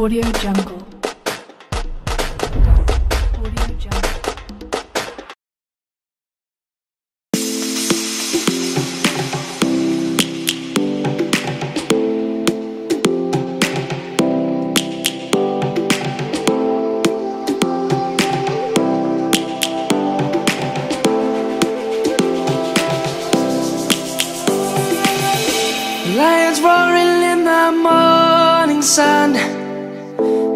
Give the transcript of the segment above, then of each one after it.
Audio Jungle. Lions roaring in the morning sun,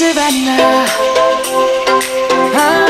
Savannah, uh, I'm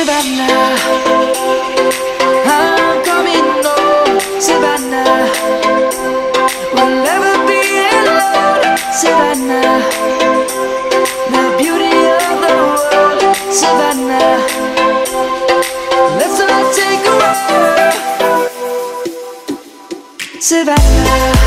Savannah, I'm coming home, Savannah. We'll never be alone, The beauty of the world, Let's all take a ride. Savannah.